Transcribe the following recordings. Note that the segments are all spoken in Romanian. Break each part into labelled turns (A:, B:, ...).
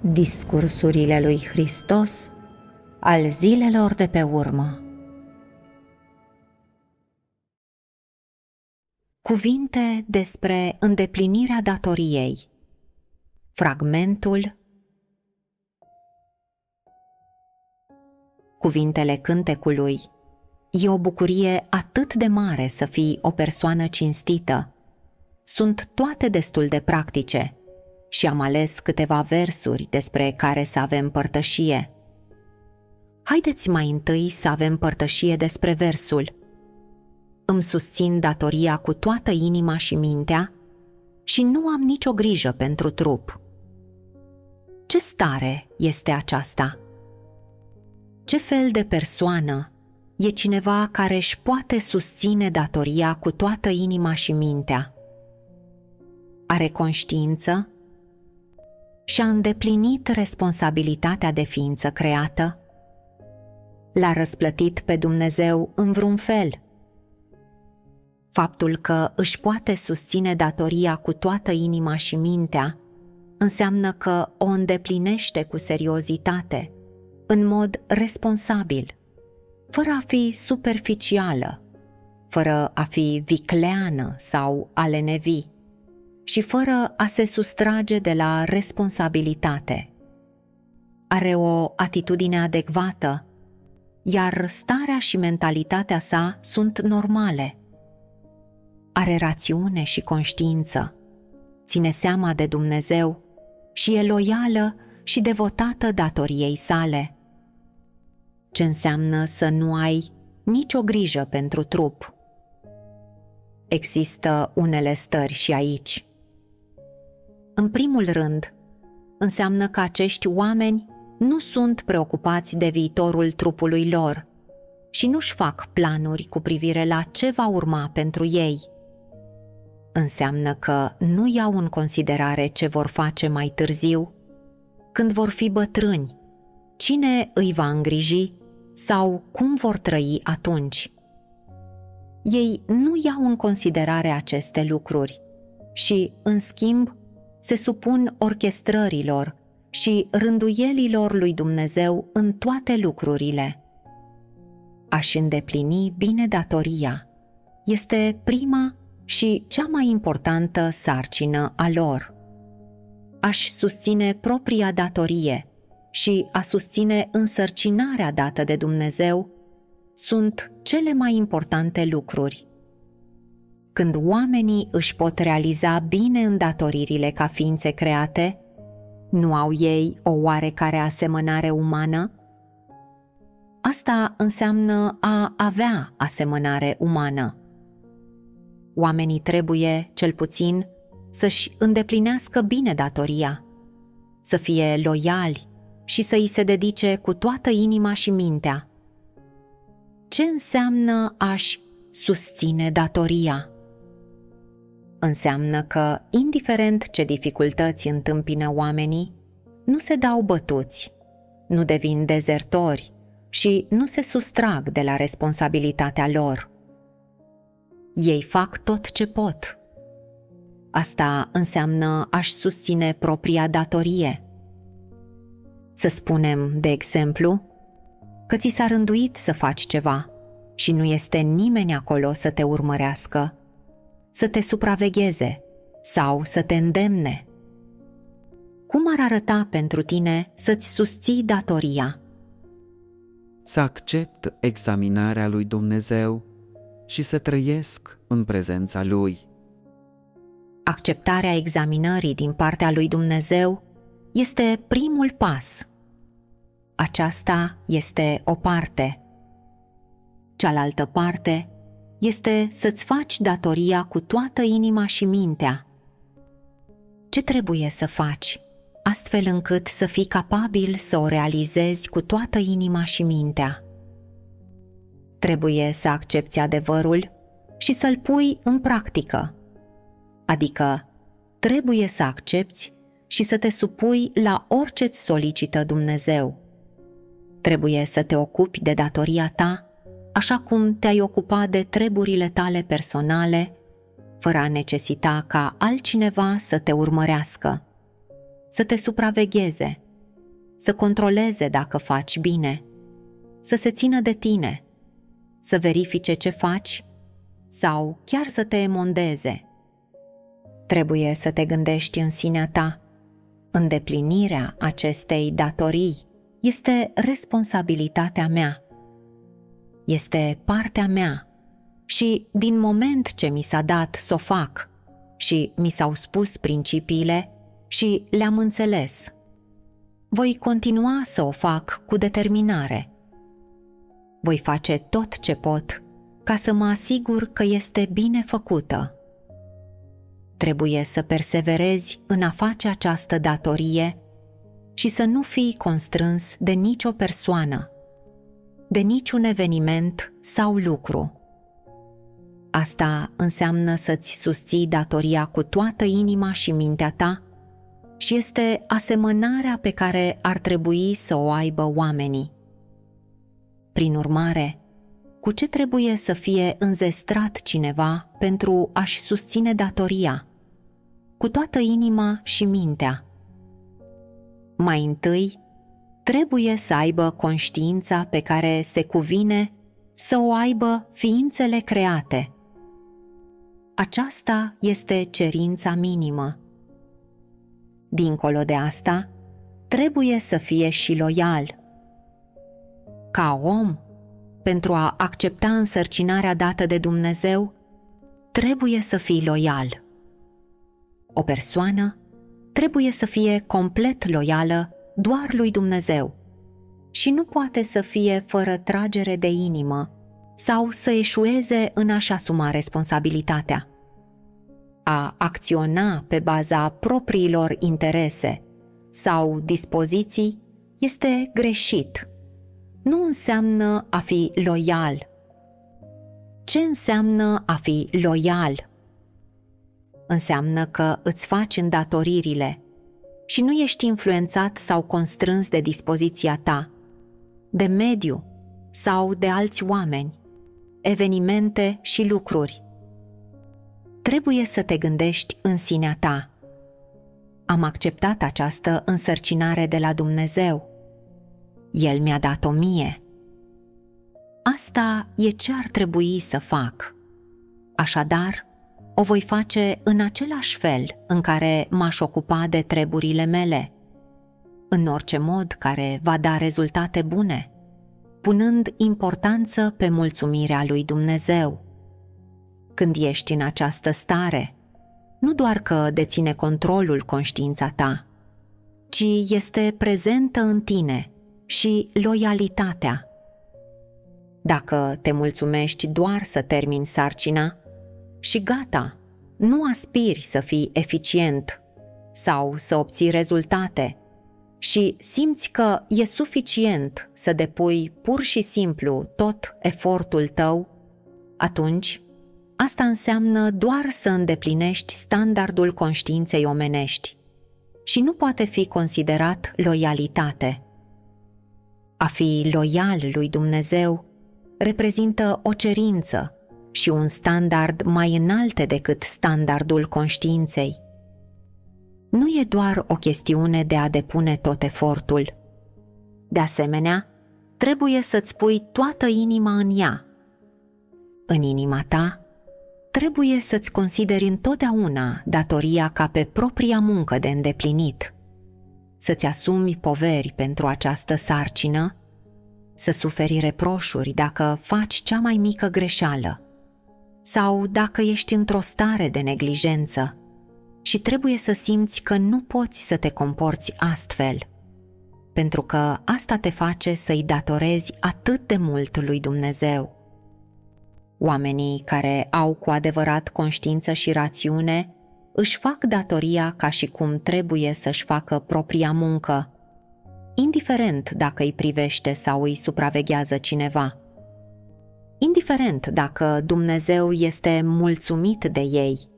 A: Discursurile lui Hristos al zilelor de pe urmă. Cuvinte despre îndeplinirea datoriei. Fragmentul Cuvintele cântecului E o bucurie atât de mare să fii o persoană cinstită. Sunt toate destul de practice – și am ales câteva versuri despre care să avem părtășie. Haideți mai întâi să avem părtășie despre versul. Îmi susțin datoria cu toată inima și mintea și nu am nicio grijă pentru trup. Ce stare este aceasta? Ce fel de persoană e cineva care își poate susține datoria cu toată inima și mintea? Are conștiință și-a îndeplinit responsabilitatea de ființă creată? L-a răsplătit pe Dumnezeu în vreun fel? Faptul că își poate susține datoria cu toată inima și mintea înseamnă că o îndeplinește cu seriozitate, în mod responsabil, fără a fi superficială, fără a fi vicleană sau a lenevi și fără a se sustrage de la responsabilitate. Are o atitudine adecvată, iar starea și mentalitatea sa sunt normale. Are rațiune și conștiință, ține seama de Dumnezeu și e loială și devotată datoriei sale. Ce înseamnă să nu ai nicio grijă pentru trup. Există unele stări și aici în primul rând, înseamnă că acești oameni nu sunt preocupați de viitorul trupului lor și nu-și fac planuri cu privire la ce va urma pentru ei. Înseamnă că nu iau în considerare ce vor face mai târziu, când vor fi bătrâni, cine îi va îngriji sau cum vor trăi atunci. Ei nu iau în considerare aceste lucruri și, în schimb, se supun orchestrărilor și rânduielilor lui Dumnezeu în toate lucrurile. Aș îndeplini bine datoria este prima și cea mai importantă sarcină a lor. Aș susține propria datorie și a susține însărcinarea dată de Dumnezeu sunt cele mai importante lucruri când oamenii își pot realiza bine îndatoririle ca ființe create, nu au ei o oarecare asemănare umană? Asta înseamnă a avea asemănare umană. Oamenii trebuie, cel puțin, să-și îndeplinească bine datoria, să fie loiali și să îi se dedice cu toată inima și mintea. Ce înseamnă a-și susține datoria? Înseamnă că, indiferent ce dificultăți întâmpină oamenii, nu se dau bătuți, nu devin dezertori și nu se sustrag de la responsabilitatea lor. Ei fac tot ce pot. Asta înseamnă a-și susține propria datorie. Să spunem, de exemplu, că ți s-a rânduit să faci ceva și nu este nimeni acolo să te urmărească să te supravegheze sau să te îndemne. Cum ar arăta pentru tine să-ți susții datoria?
B: Să accept examinarea lui Dumnezeu și să trăiesc în prezența lui.
A: Acceptarea examinării din partea lui Dumnezeu este primul pas. Aceasta este o parte. Cealaltă parte este să-ți faci datoria cu toată inima și mintea. Ce trebuie să faci, astfel încât să fii capabil să o realizezi cu toată inima și mintea? Trebuie să accepti adevărul și să-l pui în practică. Adică, trebuie să accepti și să te supui la orice îți solicită Dumnezeu. Trebuie să te ocupi de datoria ta așa cum te-ai ocupa de treburile tale personale, fără a necesita ca altcineva să te urmărească, să te supravegheze să controleze dacă faci bine, să se țină de tine, să verifice ce faci sau chiar să te emondeze. Trebuie să te gândești în sinea ta. Îndeplinirea acestei datorii este responsabilitatea mea. Este partea mea și din moment ce mi s-a dat să o fac și mi s-au spus principiile și le-am înțeles, voi continua să o fac cu determinare. Voi face tot ce pot ca să mă asigur că este bine făcută. Trebuie să perseverezi în a face această datorie și să nu fii constrâns de nicio persoană, de niciun eveniment sau lucru. Asta înseamnă să-ți susții datoria cu toată inima și mintea ta și este asemănarea pe care ar trebui să o aibă oamenii. Prin urmare, cu ce trebuie să fie înzestrat cineva pentru a-și susține datoria? Cu toată inima și mintea. Mai întâi, trebuie să aibă conștiința pe care se cuvine să o aibă ființele create. Aceasta este cerința minimă. Dincolo de asta, trebuie să fie și loial. Ca om, pentru a accepta însărcinarea dată de Dumnezeu, trebuie să fii loial. O persoană trebuie să fie complet loială doar lui Dumnezeu și nu poate să fie fără tragere de inimă sau să eșueze în a-și asuma responsabilitatea. A acționa pe baza propriilor interese sau dispoziții este greșit nu înseamnă a fi loial. Ce înseamnă a fi loial? Înseamnă că îți faci îndatoririle și nu ești influențat sau constrâns de dispoziția ta, de mediu sau de alți oameni, evenimente și lucruri. Trebuie să te gândești în sinea ta. Am acceptat această însărcinare de la Dumnezeu el mi-a dat-o mie. Asta e ce ar trebui să fac. Așadar, o voi face în același fel în care m-aș ocupa de treburile mele, în orice mod care va da rezultate bune, punând importanță pe mulțumirea lui Dumnezeu. Când ești în această stare, nu doar că deține controlul conștiința ta, ci este prezentă în tine și loialitatea. Dacă te mulțumești doar să termini sarcina și gata, nu aspiri să fii eficient sau să obții rezultate. Și simți că e suficient să depui pur și simplu tot efortul tău, atunci asta înseamnă doar să îndeplinești standardul conștiinței omenești. Și nu poate fi considerat loialitate. A fi loial lui Dumnezeu reprezintă o cerință și un standard mai înalte decât standardul conștiinței. Nu e doar o chestiune de a depune tot efortul. De asemenea, trebuie să-ți pui toată inima în ea. În inima ta, trebuie să-ți consideri întotdeauna datoria ca pe propria muncă de îndeplinit – să-ți asumi poveri pentru această sarcină, să suferi reproșuri dacă faci cea mai mică greșeală sau dacă ești într-o stare de neglijență și trebuie să simți că nu poți să te comporți astfel, pentru că asta te face să-i datorezi atât de mult lui Dumnezeu. Oamenii care au cu adevărat conștiință și rațiune își fac datoria ca și cum trebuie să-și facă propria muncă, indiferent dacă îi privește sau îi supraveghează cineva. Indiferent dacă Dumnezeu este mulțumit de ei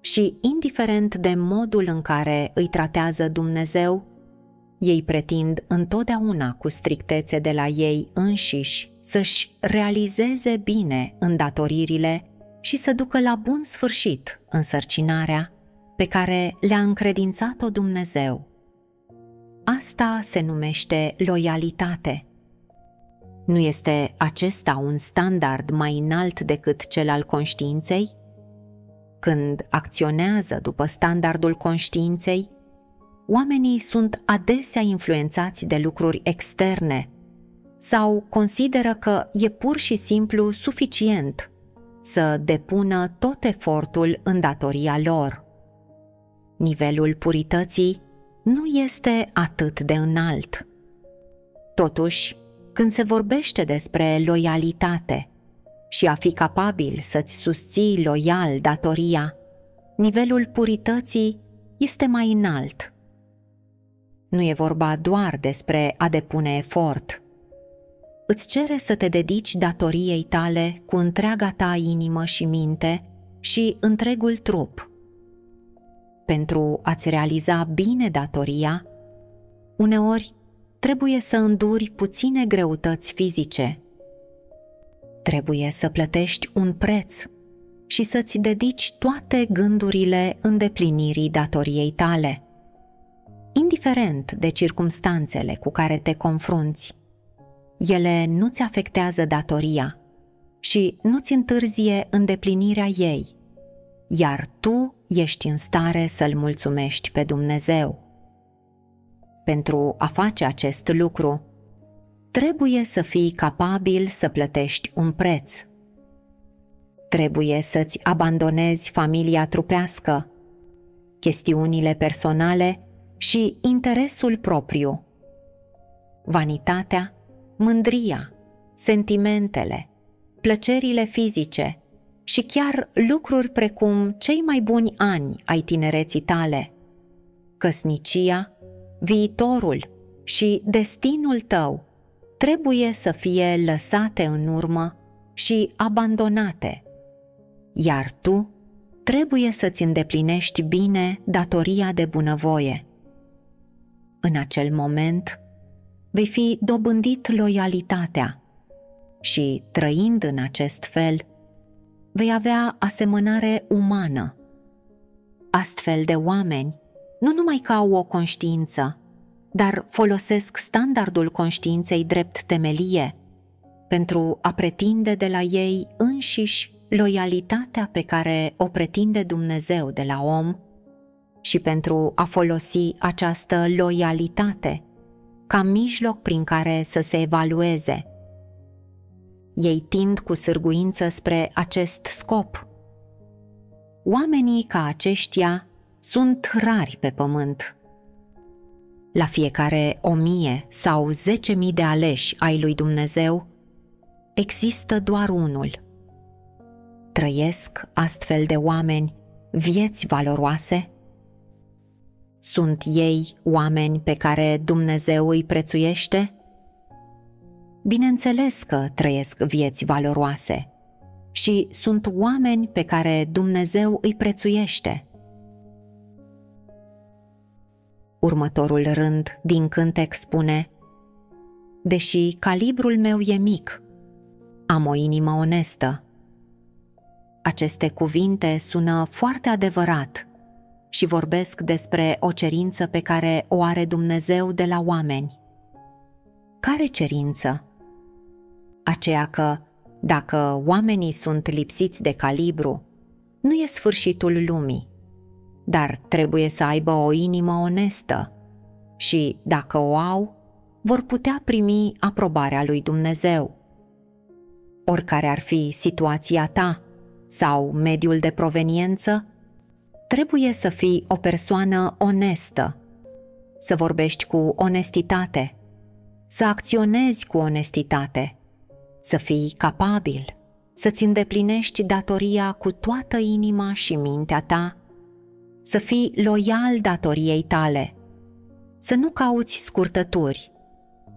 A: și indiferent de modul în care îi tratează Dumnezeu, ei pretind întotdeauna cu strictețe de la ei înșiși să-și realizeze bine îndatoririle și să ducă la bun sfârșit însărcinarea pe care le-a încredințat-o Dumnezeu. asta se numește loialitate. Nu este acesta un standard mai înalt decât cel al conștiinței? Când acționează după standardul conștiinței, oamenii sunt adesea influențați de lucruri externe sau consideră că e pur și simplu suficient să depună tot efortul în datoria lor. Nivelul purității nu este atât de înalt. Totuși, când se vorbește despre loialitate și a fi capabil să-ți susții loial datoria, nivelul purității este mai înalt. Nu e vorba doar despre a depune efort. Îți cere să te dedici datoriei tale cu întreaga ta inimă și minte și întregul trup. Pentru a-ți realiza bine datoria, uneori trebuie să înduri puține greutăți fizice. Trebuie să plătești un preț și să-ți dedici toate gândurile îndeplinirii datoriei tale. Indiferent de circumstanțele cu care te confrunți, ele nu-ți afectează datoria și nu-ți întârzie îndeplinirea ei, iar tu ești în stare să-L mulțumești pe Dumnezeu pentru a face acest lucru, trebuie să fii capabil să plătești un preț. Trebuie să-ți abandonezi familia trupească, chestiunile personale și interesul propriu. Vanitatea, mândria, sentimentele, plăcerile fizice și chiar lucruri precum cei mai buni ani ai tinereții tale, căsnicia, viitorul și destinul tău trebuie să fie lăsate în urmă și abandonate, iar tu trebuie să-ți îndeplinești bine datoria de bunăvoie. În acel moment, vei fi dobândit loialitatea și, trăind în acest fel, vei avea asemănare umană. Astfel de oameni nu numai că au o conștiință, dar folosesc standardul conștiinței drept temelie pentru a pretinde de la ei înșiși loialitatea pe care o pretinde Dumnezeu de la om și pentru a folosi această loialitate ca mijloc prin care să se evalueze. Ei tind cu sârguință spre acest scop. Oamenii ca aceștia sunt rari pe pământ. La fiecare o mie sau zece mii de aleși ai lui Dumnezeu, există doar unul. Trăiesc astfel de oameni vieți valoroase? Sunt ei oameni pe care Dumnezeu îi prețuiește? Bineînțeles că trăiesc vieți valoroase și sunt oameni pe care Dumnezeu îi prețuiește. Următorul rând din cântec spune Deși calibrul meu e mic, am o inimă onestă. Aceste cuvinte sună foarte adevărat și vorbesc despre o cerință pe care o are Dumnezeu de la oameni. Care cerință? Aceea că, dacă oamenii sunt lipsiți de calibru, nu e sfârșitul lumii dar trebuie să aibă o inimă onestă. Și, dacă o au, vor putea primi aprobarea lui Dumnezeu. Oricare ar fi situația ta sau mediul de proveniență, trebuie să fii o persoană onestă, să vorbești cu onestitate, să acționezi cu onestitate, să fii capabil, să-ți îndeplinești datoria cu toată inima și mintea ta să fii loial datoriei tale, să nu cauți scurtături,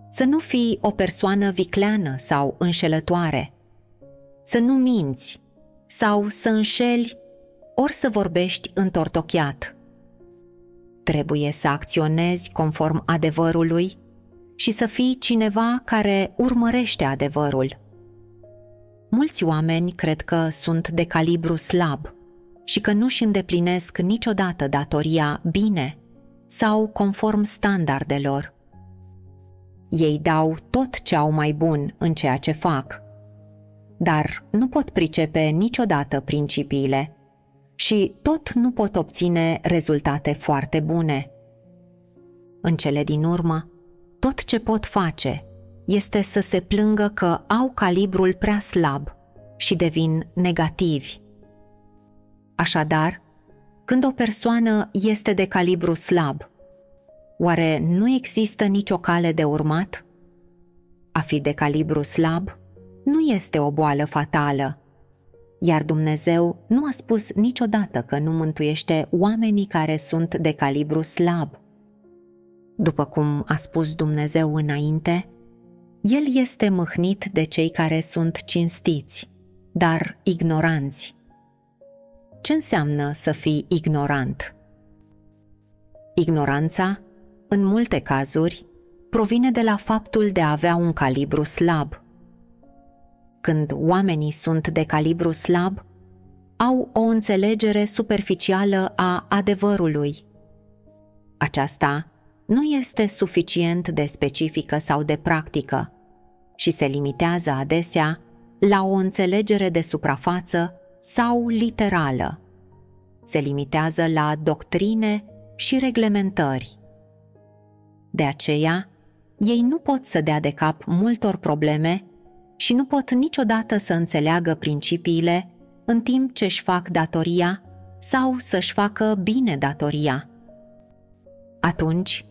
A: să nu fii o persoană vicleană sau înșelătoare, să nu minți sau să înșeli ori să vorbești întortocheat. Trebuie să acționezi conform adevărului și să fii cineva care urmărește adevărul. Mulți oameni cred că sunt de calibru slab – și că nu-și îndeplinesc niciodată datoria bine sau conform standardelor. Ei dau tot ce au mai bun în ceea ce fac, dar nu pot pricepe niciodată principiile și tot nu pot obține rezultate foarte bune. În cele din urmă, tot ce pot face este să se plângă că au calibrul prea slab și devin negativi. Așadar, când o persoană este de calibru slab, oare nu există nicio cale de urmat? A fi de calibru slab nu este o boală fatală, iar Dumnezeu nu a spus niciodată că nu mântuiește oamenii care sunt de calibru slab. După cum a spus Dumnezeu înainte, El este mâhnit de cei care sunt cinstiți, dar ignoranți. Ce înseamnă să fii ignorant? Ignoranța, în multe cazuri, provine de la faptul de a avea un calibru slab. Când oamenii sunt de calibru slab, au o înțelegere superficială a adevărului. Aceasta nu este suficient de specifică sau de practică și se limitează adesea la o înțelegere de suprafață sau literală. Se limitează la doctrine și reglementări. De aceea, ei nu pot să dea de cap multor probleme și nu pot niciodată să înțeleagă principiile în timp ce își fac datoria sau să-și facă bine datoria. Atunci,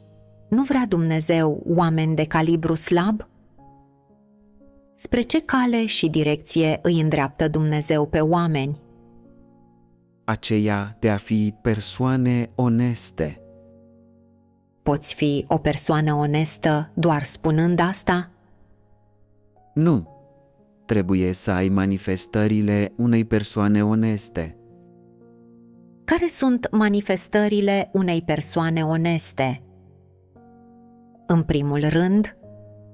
A: nu vrea Dumnezeu oameni de calibru slab? Spre ce cale și direcție îi îndreaptă Dumnezeu pe oameni?
B: Aceea de a fi persoane oneste.
A: Poți fi o persoană onestă doar spunând asta?
B: Nu. Trebuie să ai manifestările unei persoane oneste.
A: Care sunt manifestările unei persoane oneste? În primul rând,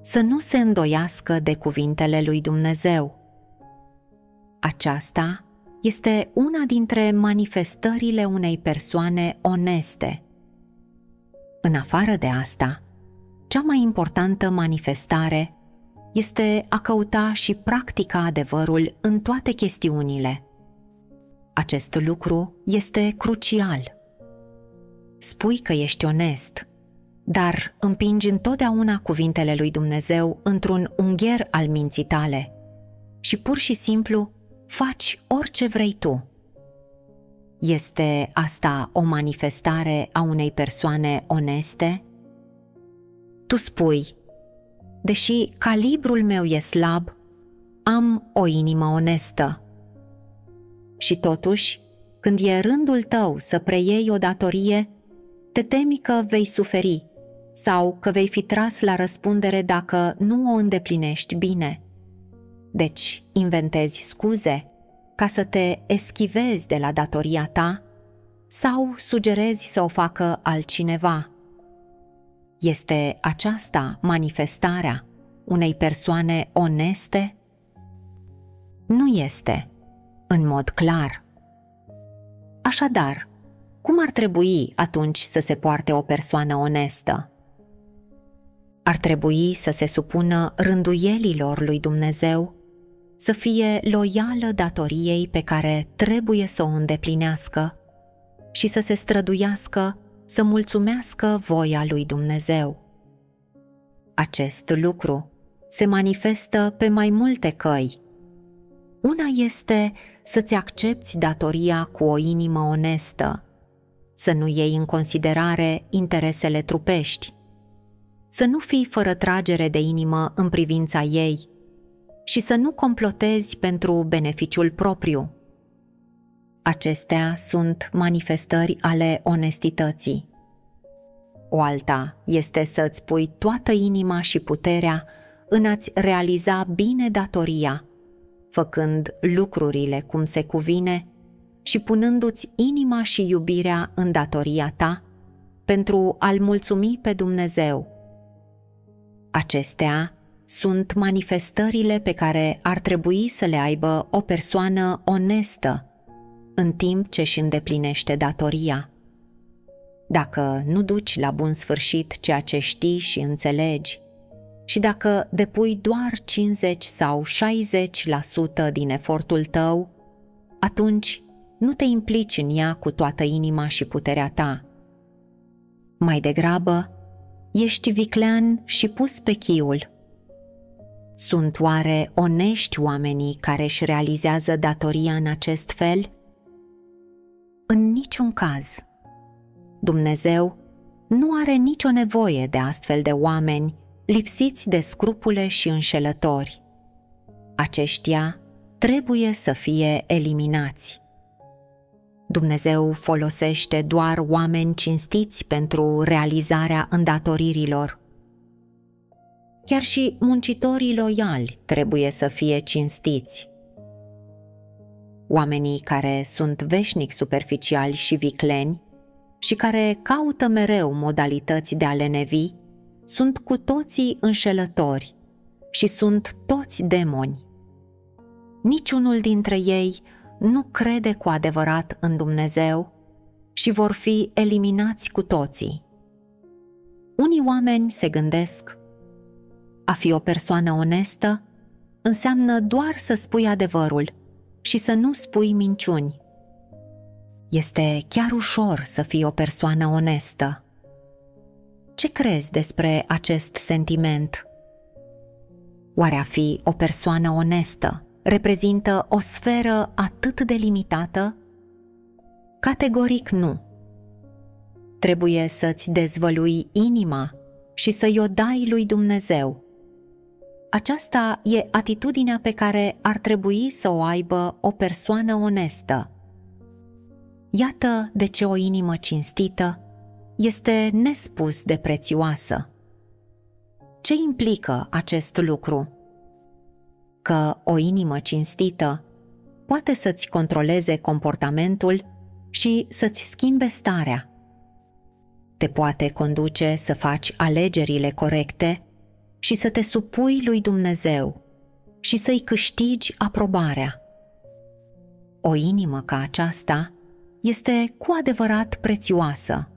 A: să nu se îndoiască de cuvintele lui Dumnezeu. Aceasta este una dintre manifestările unei persoane oneste. În afară de asta, cea mai importantă manifestare este a căuta și practica adevărul în toate chestiunile. Acest lucru este crucial. Spui că ești onest, dar împingi întotdeauna cuvintele lui Dumnezeu într-un ungher al minții tale și pur și simplu faci orice vrei tu. Este asta o manifestare a unei persoane oneste? Tu spui, deși calibrul meu e slab, am o inimă onestă. Și totuși, când e rândul tău să preiei o datorie, te temi că vei suferi sau că vei fi tras la răspundere dacă nu o îndeplinești bine. Deci, inventezi scuze ca să te eschivezi de la datoria ta sau sugerezi să o facă altcineva. Este aceasta manifestarea unei persoane oneste? Nu este, în mod clar. Așadar, cum ar trebui atunci să se poarte o persoană onestă? Ar trebui să se supună rânduielilor lui Dumnezeu, să fie loială datoriei pe care trebuie să o îndeplinească și să se străduiască să mulțumească voia lui Dumnezeu. Acest lucru se manifestă pe mai multe căi. Una este să-ți accepti datoria cu o inimă onestă, să nu iei în considerare interesele trupești, să nu fii fără tragere de inimă în privința ei și să nu complotezi pentru beneficiul propriu. Acestea sunt manifestări ale onestității. O alta este să-ți pui toată inima și puterea în a-ți realiza bine datoria, făcând lucrurile cum se cuvine și punându-ți inima și iubirea în datoria ta pentru a-L mulțumi pe Dumnezeu Acestea sunt manifestările pe care ar trebui să le aibă o persoană onestă în timp ce își îndeplinește datoria. dacă nu duci la bun sfârșit ceea ce știi și înțelegi, și dacă depui doar 50 sau 60% din efortul tău, atunci nu te implici în ea cu toată inima și puterea ta. Mai degrabă, ești viclean și pus pe chiul. Sunt oare onești oamenii care își realizează datoria în acest fel? În niciun caz. Dumnezeu nu are nicio nevoie de astfel de oameni lipsiți de scrupule și înșelători. Aceștia trebuie să fie eliminați. Dumnezeu folosește doar oameni cinstiți pentru realizarea îndatoririlor. Chiar și muncitorii loiali trebuie să fie cinstiți. Oamenii care sunt veșnic superficiali și vicleni și care caută mereu modalități de a le nevi, sunt cu toții înșelători și sunt toți demoni. Niciunul dintre ei nu crede cu adevărat în Dumnezeu și vor fi eliminați cu toții. Unii oameni se gândesc, a fi o persoană onestă înseamnă doar să spui adevărul și să nu spui minciuni. Este chiar ușor să fii o persoană onestă. Ce crezi despre acest sentiment? Oare a fi o persoană onestă reprezintă o sferă atât de limitată? Categoric nu. Trebuie să-ți dezvălui inima și să-i o dai lui Dumnezeu. Aceasta e atitudinea pe care ar trebui să o aibă o persoană onestă. Iată de ce o inimă cinstită este nespus de prețioasă. Ce implică acest lucru? Că o inimă cinstită poate să-ți controleze comportamentul și să-ți schimbe starea. Te poate conduce să faci alegerile corecte și să te supui lui Dumnezeu și să-i câștigi aprobarea. O inimă ca aceasta este cu adevărat prețioasă.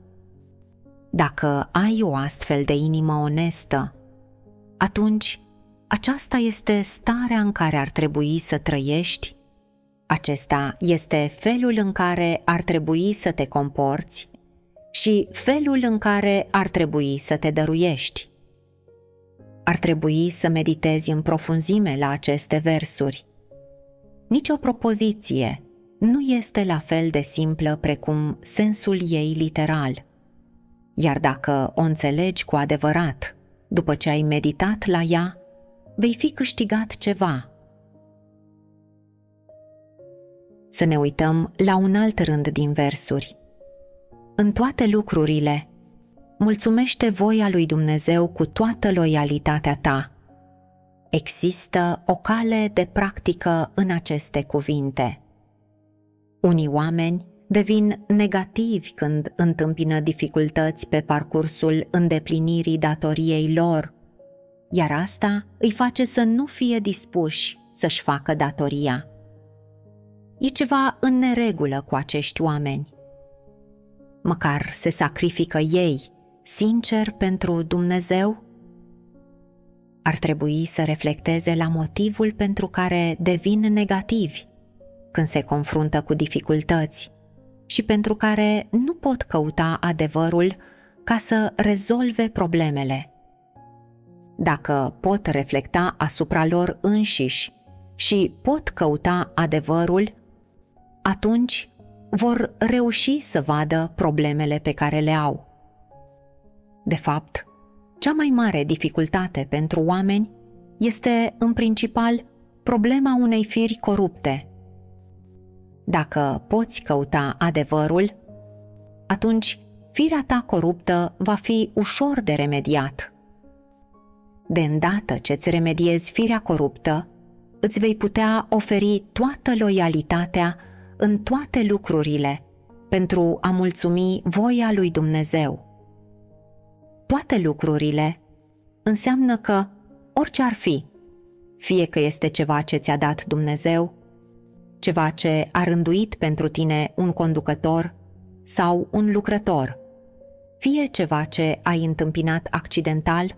A: Dacă ai o astfel de inimă onestă, atunci aceasta este starea în care ar trebui să trăiești, acesta este felul în care ar trebui să te comporți și felul în care ar trebui să te dăruiești. Ar trebui să meditezi în profunzime la aceste versuri. Nici o propoziție nu este la fel de simplă precum sensul ei literal. Iar dacă o înțelegi cu adevărat, după ce ai meditat la ea, vei fi câștigat ceva. Să ne uităm la un alt rând din versuri. În toate lucrurile, mulțumește voia lui Dumnezeu cu toată loialitatea ta. Există o cale de practică în aceste cuvinte. Unii oameni devin negativi când întâmpină dificultăți pe parcursul îndeplinirii datoriei lor, iar asta îi face să nu fie dispuși să-și facă datoria. E ceva în neregulă cu acești oameni. Măcar se sacrifică ei, sincer, pentru Dumnezeu? Ar trebui să reflecteze la motivul pentru care devin negativi când se confruntă cu dificultăți și pentru care nu pot căuta adevărul ca să rezolve problemele. Dacă pot reflecta asupra lor înșiși și pot căuta adevărul, atunci vor reuși să vadă problemele pe care le au. De fapt, cea mai mare dificultate pentru oameni este, în principal, problema unei firi corupte – dacă poți căuta adevărul, atunci firea ta coruptă va fi ușor de remediat. De îndată ce îți remediezi firea coruptă, îți vei putea oferi toată loialitatea în toate lucrurile pentru a mulțumi voia lui Dumnezeu. Toate lucrurile înseamnă că orice ar fi, fie că este ceva ce ți-a dat Dumnezeu, ceva ce a rânduit pentru tine un conducător sau un lucrător, fie ceva ce ai întâmpinat accidental,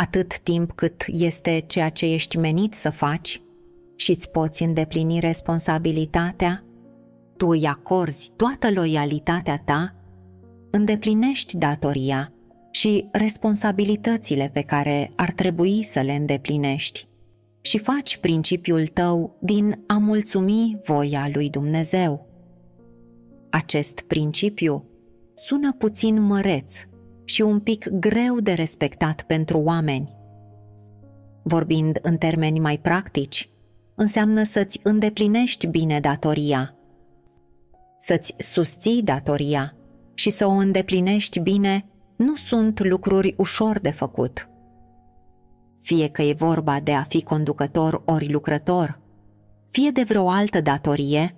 A: atât timp cât este ceea ce ești menit să faci și îți poți îndeplini responsabilitatea, tu îi acorzi toată loialitatea ta, îndeplinești datoria și responsabilitățile pe care ar trebui să le îndeplinești și faci principiul tău din a mulțumi voia lui Dumnezeu. Acest principiu sună puțin măreț și un pic greu de respectat pentru oameni. Vorbind în termeni mai practici, înseamnă să-ți îndeplinești bine datoria, să-ți susții datoria și să o îndeplinești bine nu sunt lucruri ușor de făcut. Fie că e vorba de a fi conducător ori lucrător, fie de vreo altă datorie,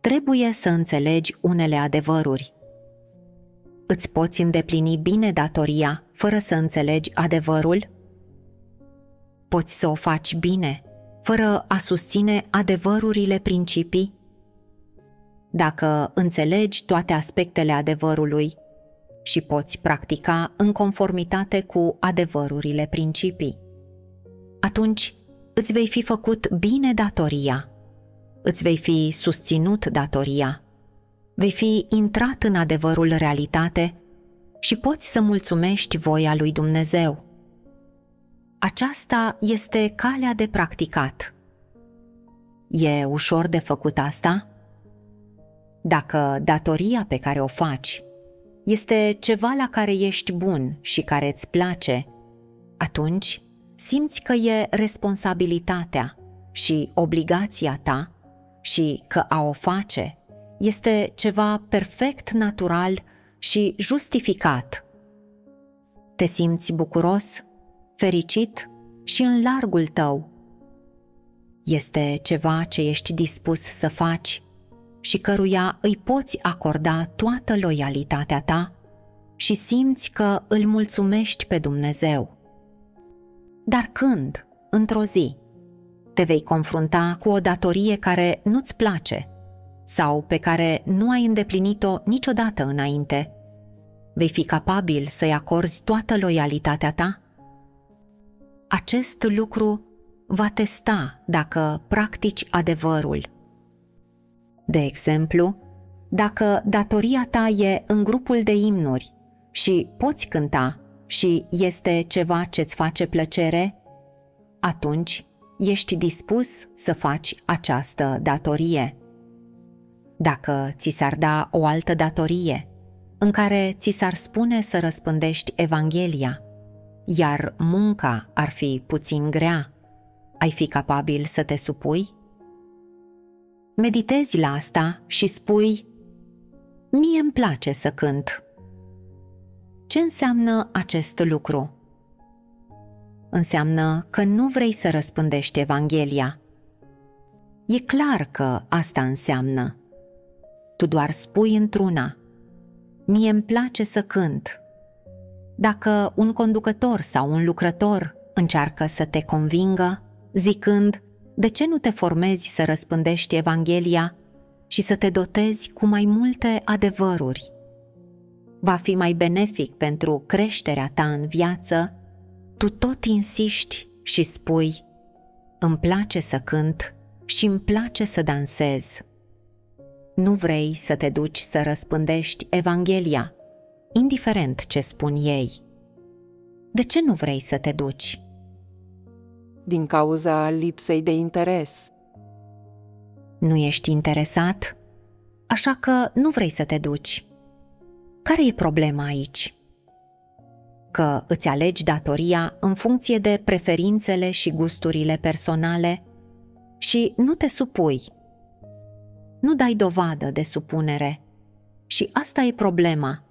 A: trebuie să înțelegi unele adevăruri. Îți poți îndeplini bine datoria fără să înțelegi adevărul? Poți să o faci bine, fără a susține adevărurile principii? Dacă înțelegi toate aspectele adevărului și poți practica în conformitate cu adevărurile principii, atunci îți vei fi făcut bine datoria, îți vei fi susținut datoria vei fi intrat în adevărul realitate și poți să mulțumești voia lui Dumnezeu. Aceasta este calea de practicat. E ușor de făcut asta? Dacă datoria pe care o faci este ceva la care ești bun și care îți place, atunci simți că e responsabilitatea și obligația ta și că a o face este ceva perfect natural și justificat. Te simți bucuros, fericit și în largul tău. Este ceva ce ești dispus să faci și căruia îi poți acorda toată loialitatea ta și simți că îl mulțumești pe Dumnezeu. Dar când, într-o zi, te vei confrunta cu o datorie care nu-ți place – sau pe care nu ai îndeplinit-o niciodată înainte, vei fi capabil să-i acorzi toată loialitatea ta? Acest lucru va testa dacă practici adevărul. De exemplu, dacă datoria ta e în grupul de imnuri și poți cânta și este ceva ce-ți face plăcere, atunci ești dispus să faci această datorie dacă ți s-ar da o altă datorie, în care ți s-ar spune să răspândești Evanghelia, iar munca ar fi puțin grea, ai fi capabil să te supui? Meditezi la asta și spui, mie îmi place să cânt. Ce înseamnă acest lucru? Înseamnă că nu vrei să răspândești Evanghelia. E clar că asta înseamnă tu doar spui într-una. Mie îmi place să cânt. Dacă un conducător sau un lucrător încearcă să te convingă, zicând, de ce nu te formezi să răspândești Evanghelia și să te dotezi cu mai multe adevăruri? Va fi mai benefic pentru creșterea ta în viață, tu tot insiști și spui, îmi place să cânt și îmi place să dansez nu vrei să te duci să răspândești Evanghelia, indiferent ce spun ei. De ce nu vrei să te duci?
C: Din cauza lipsei de interes.
A: Nu ești interesat? Așa că nu vrei să te duci. Care e problema aici? Că îți alegi datoria în funcție de preferințele și gusturile personale și nu te supui nu dai dovadă de supunere. Și asta e problema.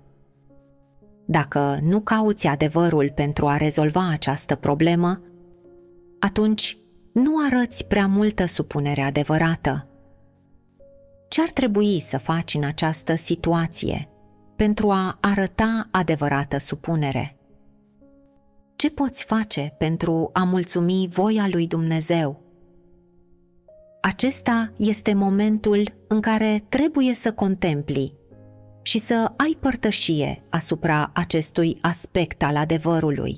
A: Dacă nu cauți adevărul pentru a rezolva această problemă, atunci nu arăți prea multă supunere adevărată. Ce ar trebui să faci în această situație pentru a arăta adevărată supunere? Ce poți face pentru a mulțumi voia lui Dumnezeu acesta este momentul în care trebuie să contempli și să ai părtășie asupra acestui aspect al adevărului.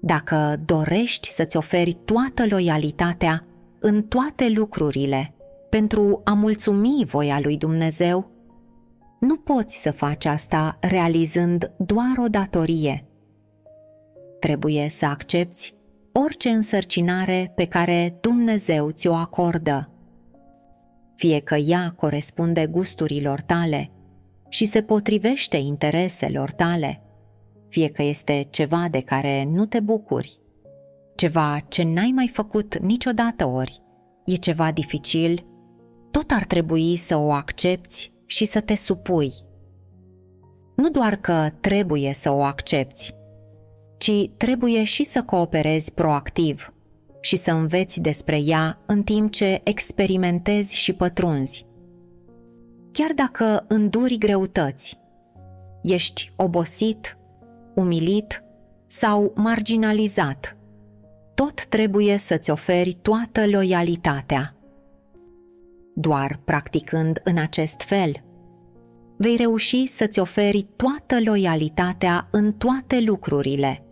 A: Dacă dorești să-ți oferi toată loialitatea în toate lucrurile pentru a mulțumi voia lui Dumnezeu, nu poți să faci asta realizând doar o datorie. Trebuie să accepti orice însărcinare pe care Dumnezeu ți-o acordă. Fie că ea corespunde gusturilor tale și se potrivește intereselor tale, fie că este ceva de care nu te bucuri, ceva ce n-ai mai făcut niciodată ori, e ceva dificil, tot ar trebui să o accepti și să te supui. Nu doar că trebuie să o accepti, ci trebuie și să cooperezi proactiv și să înveți despre ea în timp ce experimentezi și pătrunzi. Chiar dacă înduri greutăți, ești obosit, umilit sau marginalizat, tot trebuie să-ți oferi toată loialitatea. Doar practicând în acest fel, vei reuși să-ți oferi toată loialitatea în toate lucrurile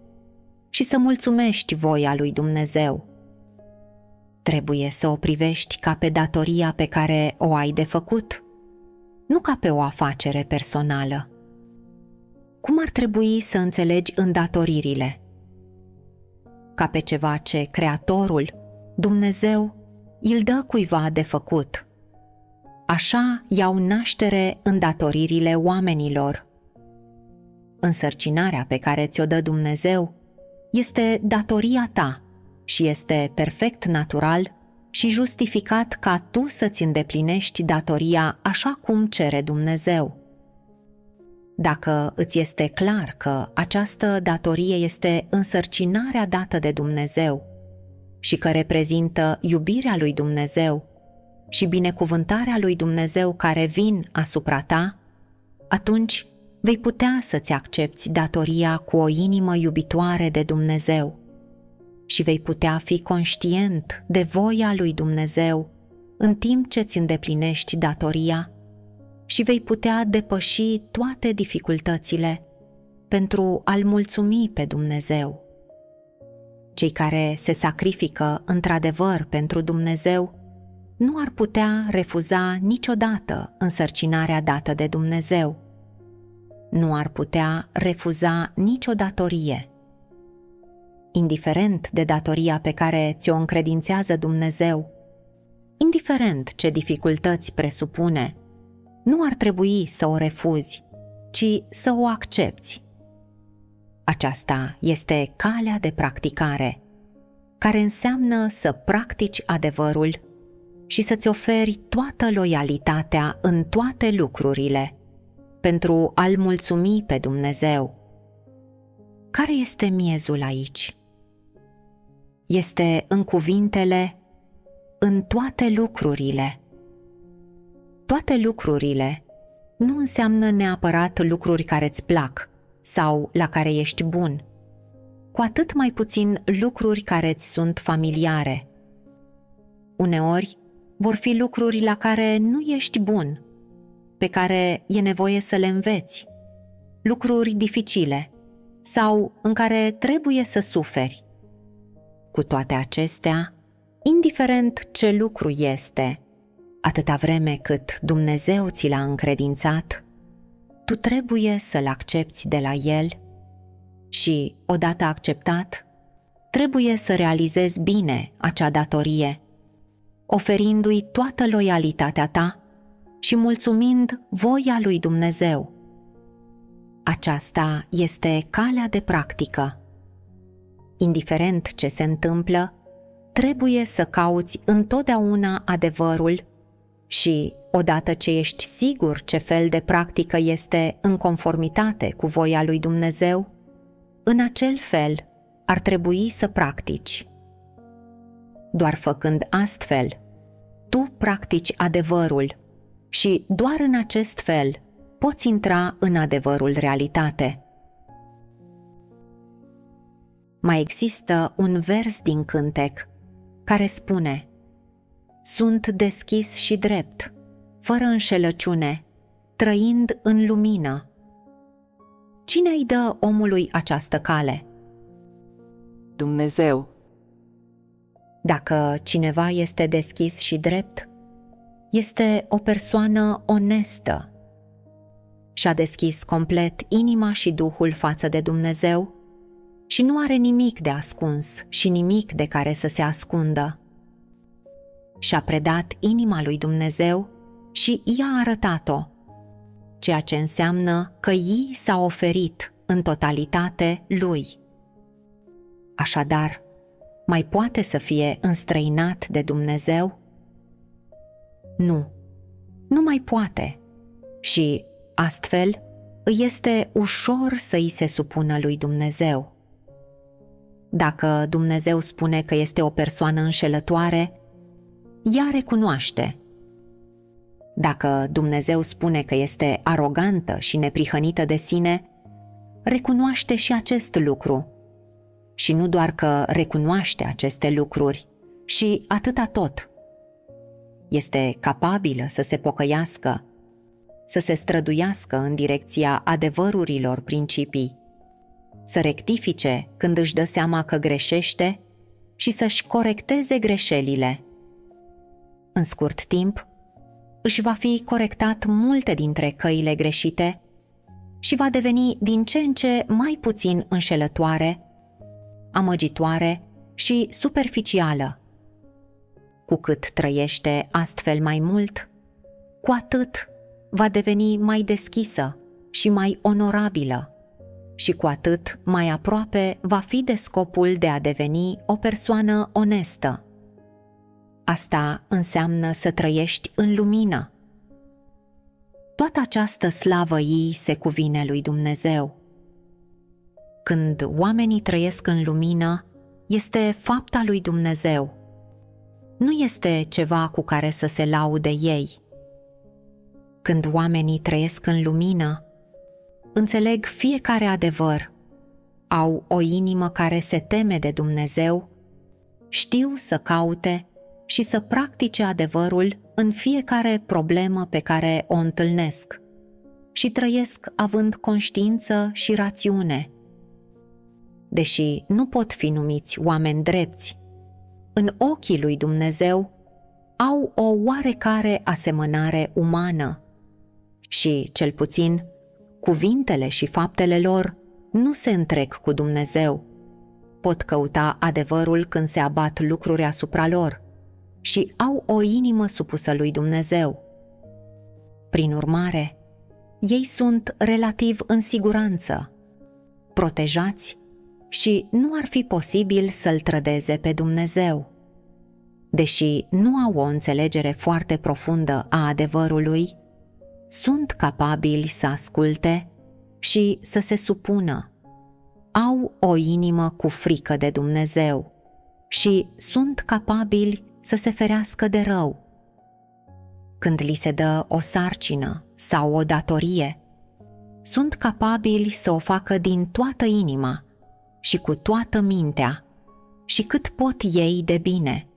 A: și să mulțumești voia lui Dumnezeu. Trebuie să o privești ca pe datoria pe care o ai de făcut, nu ca pe o afacere personală. Cum ar trebui să înțelegi îndatoririle? Ca pe ceva ce Creatorul, Dumnezeu, îl dă cuiva de făcut. Așa iau naștere îndatoririle oamenilor. Însărcinarea pe care ți-o dă Dumnezeu este datoria ta și este perfect natural și justificat ca tu să-ți îndeplinești datoria așa cum cere Dumnezeu. Dacă îți este clar că această datorie este însărcinarea dată de Dumnezeu și că reprezintă iubirea lui Dumnezeu și binecuvântarea lui Dumnezeu care vin asupra ta, atunci vei putea să-ți accepti datoria cu o inimă iubitoare de Dumnezeu și vei putea fi conștient de voia lui Dumnezeu în timp ce ți îndeplinești datoria și vei putea depăși toate dificultățile pentru a-L mulțumi pe Dumnezeu. Cei care se sacrifică într-adevăr pentru Dumnezeu nu ar putea refuza niciodată însărcinarea dată de Dumnezeu. Nu ar putea refuza nicio datorie. Indiferent de datoria pe care ți-o încredințează Dumnezeu, indiferent ce dificultăți presupune, nu ar trebui să o refuzi, ci să o accepti. Aceasta este calea de practicare, care înseamnă să practici adevărul și să-ți oferi toată loialitatea în toate lucrurile pentru a-L mulțumi pe Dumnezeu. Care este miezul aici? Este în cuvintele în toate lucrurile toate lucrurile nu înseamnă neapărat lucruri care îți plac sau la care ești bun, cu atât mai puțin lucruri care îți sunt familiare. Uneori vor fi lucruri la care nu ești bun, pe care e nevoie să le înveți, lucruri dificile sau în care trebuie să suferi. Cu toate acestea, indiferent ce lucru este, atâta vreme cât Dumnezeu ți l-a încredințat, tu trebuie să-l accepti de la El și, odată acceptat, trebuie să realizezi bine acea datorie, oferindu-i toată loialitatea ta și mulțumind voia lui Dumnezeu. Aceasta este calea de practică. Indiferent ce se întâmplă, trebuie să cauți întotdeauna adevărul și, odată ce ești sigur ce fel de practică este în conformitate cu voia lui Dumnezeu, în acel fel ar trebui să practici. Doar făcând astfel, tu practici adevărul și doar în acest fel poți intra în adevărul realitate. Mai există un vers din cântec care spune – sunt deschis și drept, fără înșelăciune, trăind în lumină. Cine îi dă omului această cale?
C: Dumnezeu.
A: Dacă cineva este deschis și drept, este o persoană onestă. Și-a deschis complet inima și duhul față de Dumnezeu și nu are nimic de ascuns și nimic de care să se ascundă. Și-a predat inima lui Dumnezeu și i-a arătat-o, ceea ce înseamnă că i s-a oferit în totalitate lui. Așadar, mai poate să fie înstrăinat de Dumnezeu? Nu, nu mai poate. Și astfel îi este ușor să îi se supună lui Dumnezeu. Dacă Dumnezeu spune că este o persoană înșelătoare, ea recunoaște. Dacă Dumnezeu spune că este arogantă și neprihănită de sine, recunoaște și acest lucru. Și nu doar că recunoaște aceste lucruri, și atâta tot. Este capabilă să se pocăiască, să se străduiască în direcția adevărurilor principii să rectifice când își dă seama că greșește și să-și corecteze greșelile. În scurt timp, își va fi corectat multe dintre căile greșite și va deveni din ce în ce mai puțin înșelătoare, amăgitoare și superficială. Cu cât trăiește astfel mai mult, cu atât va deveni mai deschisă și mai onorabilă și cu atât mai aproape va fi de scopul de a deveni o persoană onestă. Asta înseamnă să trăiești în lumină. Toată această slavă ei se cuvine lui Dumnezeu. Când oamenii trăiesc în lumină, este fapta lui Dumnezeu. Nu este ceva cu care să se laude ei. Când oamenii trăiesc în lumină, înțeleg fiecare adevăr, au o inimă care se teme de Dumnezeu, știu să caute și să practice adevărul în fiecare problemă pe care o întâlnesc și trăiesc având conștiință și rațiune. Deși nu pot fi numiți oameni drepți, în ochii lui Dumnezeu au o oarecare asemănare umană și, cel puțin, cuvintele și faptele lor nu se întrec cu Dumnezeu. Pot căuta adevărul când se abat lucruri asupra lor și au o inimă supusă lui Dumnezeu. Prin urmare, ei sunt relativ în siguranță, protejați și nu ar fi posibil să-l trădeze pe Dumnezeu. Deși nu au o înțelegere foarte profundă a adevărului, sunt capabili să asculte și să se supună. Au o inimă cu frică de Dumnezeu și sunt capabili să se ferească de rău. Când li se dă o sarcină sau o datorie, sunt capabili să o facă din toată inima și cu toată mintea și cât pot ei de bine.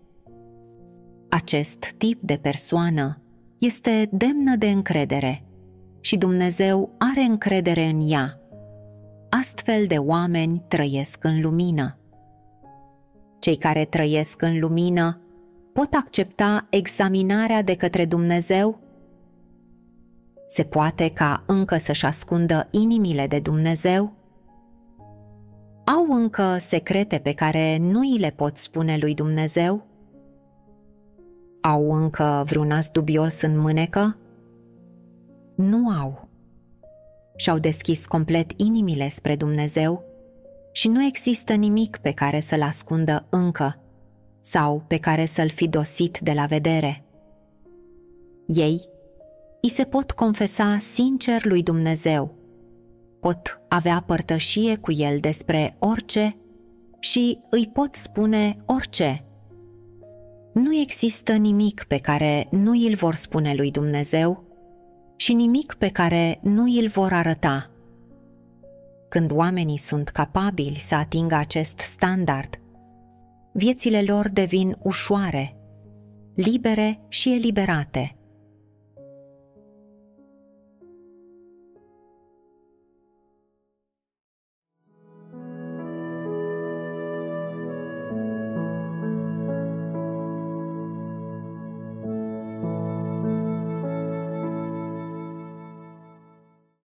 A: Acest tip de persoană este demnă de încredere și Dumnezeu are încredere în ea. Astfel de oameni trăiesc în lumină. Cei care trăiesc în lumină pot accepta examinarea de către Dumnezeu? Se poate ca încă să-și ascundă inimile de Dumnezeu? Au încă secrete pe care nu îi le pot spune lui Dumnezeu? Au încă vreun as dubios în mânecă? Nu au. Și-au deschis complet inimile spre Dumnezeu și nu există nimic pe care să-l ascundă încă sau pe care să-l fi dosit de la vedere. Ei îi se pot confesa sincer lui Dumnezeu, pot avea părtășie cu el despre orice și îi pot spune orice nu există nimic pe care nu îl vor spune lui Dumnezeu și nimic pe care nu îl vor arăta. Când oamenii sunt capabili să atingă acest standard, viețile lor devin ușoare, libere și eliberate.